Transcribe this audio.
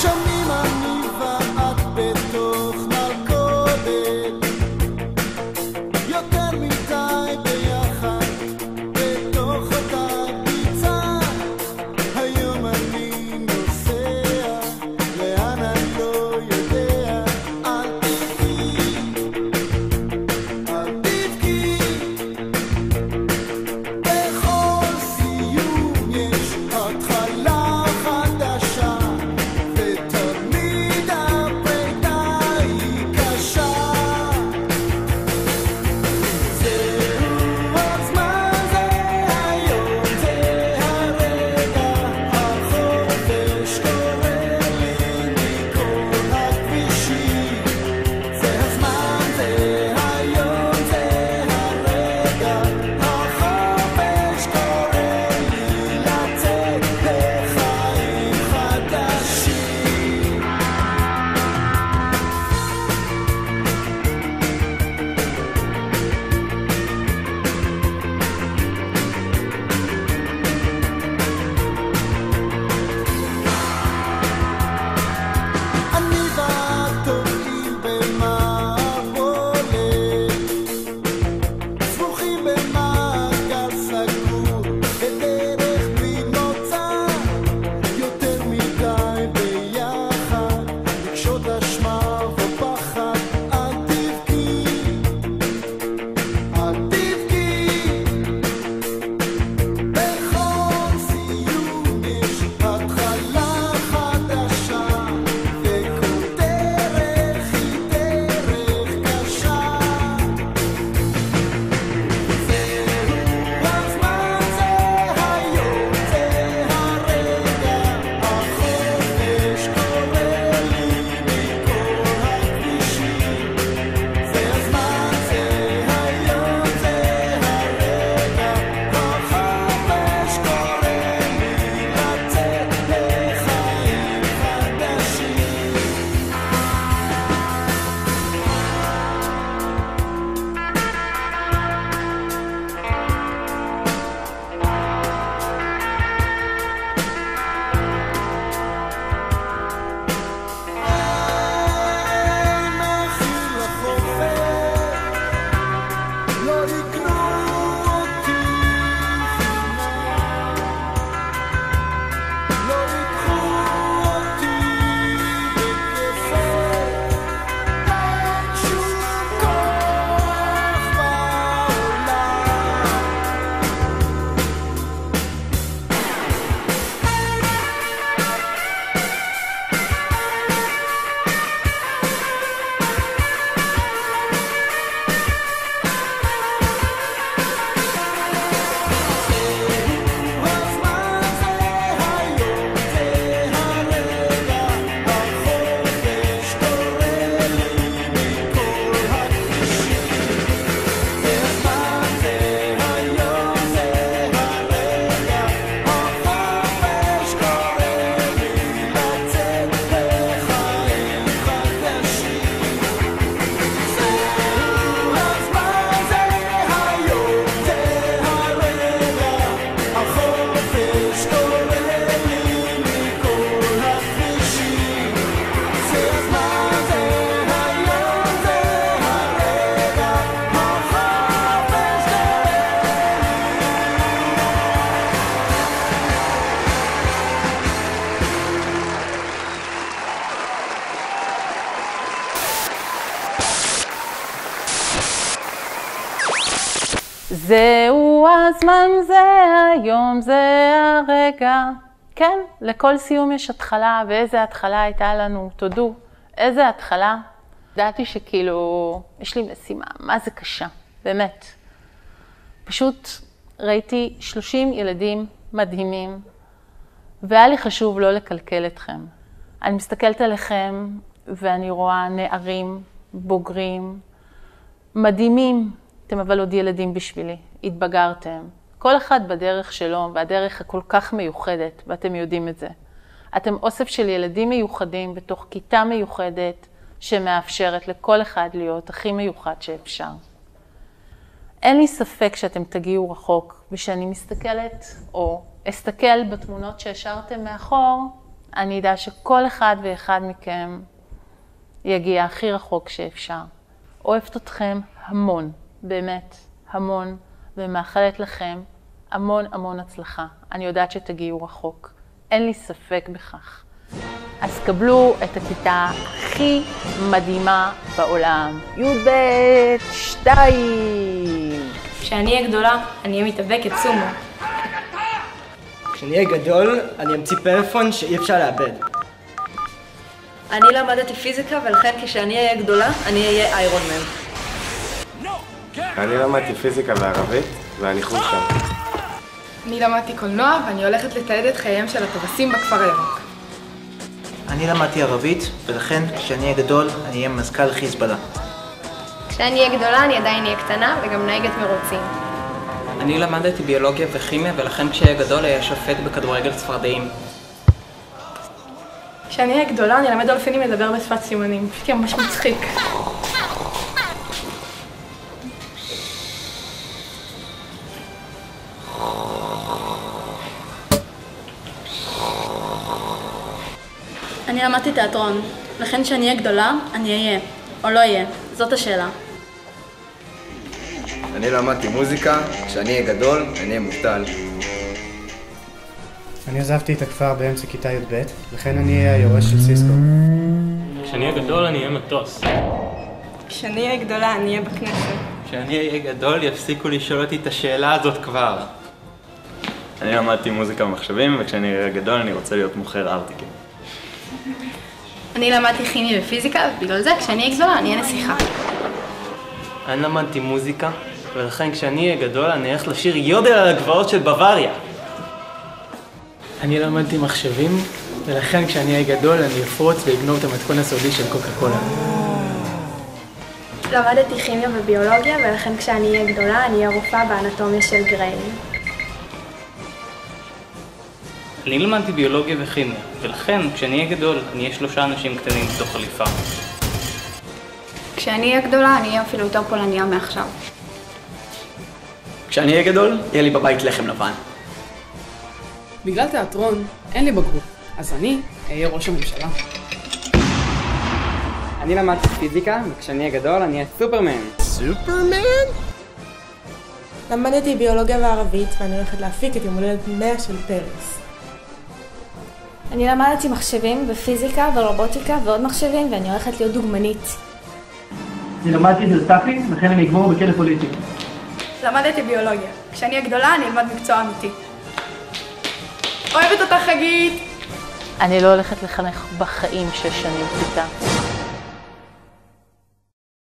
Russian זהו הזמן, זה היום, זה הרגע. כן, לכל סיום יש התחלה, ואיזה התחלה הייתה לנו, תודו. איזה התחלה. ידעתי שכאילו, יש לי משימה, מה זה קשה, באמת. פשוט ראיתי 30 ילדים מדהימים, והיה לי חשוב לא לקלקל אתכם. אני מסתכלת עליכם ואני רואה נערים, בוגרים, מדהימים, אתם אבל עוד ילדים בשבילי, התבגרתם. כל אחד בדרך שלו, והדרך הכל כך מיוחדת, ואתם יודעים את זה. אתם אוסף של ילדים מיוחדים בתוך כיתה מיוחדת, שמאפשרת לכל אחד להיות הכי מיוחד שאפשר. אין לי ספק שאתם תגיעו רחוק, ושאני מסתכלת, או אסתכל בתמונות שהשארתם מאחור, אני אדע שכל אחד ואחד מכם יגיע הכי רחוק שאפשר. אוהבת אתכם המון, באמת, המון, ומאחלת לכם המון המון הצלחה. אני יודעת שתגיעו רחוק. אין לי ספק בכך. אז קבלו את הכיתה הכי מדהימה בעולם, י"ב 2. כשאני אהיה גדולה, אני אהיה מתאבקת סומו. כשאני אהיה גדול, אני אמציא פלאפון שאי אפשר לאבד. אני למדתי פיזיקה, ולכן כשאני אהיה גדולה, אני אהיה איירון מן. אני למדתי פיזיקה וערבית, ואני חוש שם. אני למדתי קולנוע, ואני הולכת לתעד את חייהם של הטווסים בכפר הירוק. אני למדתי ערבית, ולכן כשאני אהיה גדול, אני אהיה מזכ"ל חיזבאללה. כשאני אהיה גדולה אני עדיין אהיה קטנה וגם נהגת מרוצים. אני למדתי ביולוגיה וכימיה, ולכן כשאהיה גדול אהיה שופט בכדורגל צפרדעים. כשאני אהיה גדולה אני אלמד דולפינים לדבר בשפת סימנים. פשוט יהיה ממש מצחיק. אני למדתי תיאטרון, לכן כשאני אהיה גדולה, אני אהיה, או לא אהיה. זאת השאלה. אני למדתי מוזיקה, כשאני אהיה גדול, אני אהיה מובטל. אני עזבתי את הכפר באמצע כיתה י"ב, לכן אני אהיה היורש של סיסקו. כשאני אהיה גדול אני אהיה מטוס. כשאני אהיה גדולה אני אהיה בכנסת. כשאני אהיה גדול יפסיקו לשאול אותי את השאלה הזאת כבר. אני למדתי מוזיקה ומחשבים, וכשאני אהיה גדול אני רוצה להיות מוכר ארטיקים. אני למדתי כימיה ופיזיקה, ובגלל זה כשאני אהיה גדולה אני אהיה נסיכה. אני למדתי מוזיקה, ולכן כשאני אהיה גדול אני אלך לשיר יודל על הגבעות של בוואריה. אני למדתי מחשבים, ולכן כשאני אהיה גדול אני אפרוץ ואגנוב את המתכון הסודי של קוקה קולה. למדתי כימיה וביולוגיה, ולכן כשאני אהיה גדולה אני אהיה רופאה באנטומיה של גריי. אני למדתי ביולוגיה וכימיה, ולכן כשאני אהיה גדול אני אהיה שלושה אנשים קטנים בתוך חליפה. כשאני אהיה גדולה אני אהיה אפילו יותר פולניה מעכשיו. כשאני אהיה גדול, יהיה לי בבית לחם לבן. בגלל תיאטרון אין לי בגרות, אז אני אהיה ראש הממשלה. אני למדתי פיזיקה, וכשאני אהיה גדול אני אהיה סופרמן. סופרמן? למדתי ביולוגיה וערבית, ואני הולכת להפיק את יום הולדת 100 של פרס. אני למדתי מחשבים ופיזיקה ורובוטיקה ועוד מחשבים, ואני הולכת להיות דוגמנית. אני למדתי דלת"פים, לכן אני אגמור בכלא פוליטי. למדתי ביולוגיה. כשאני אהיה גדולה אני אלמד מקצוע אמיתי. אוהבת אותך חגית! אני לא הולכת לחנך בחיים שש שנים כיתה.